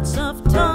lots of time.